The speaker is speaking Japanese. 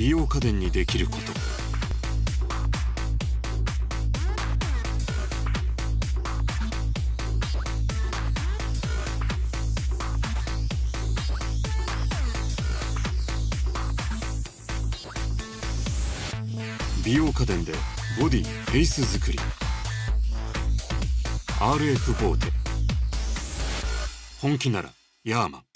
美容家電にできること。美容家電でボディフェイス作り。RF ボーテ。本気ならヤーマン。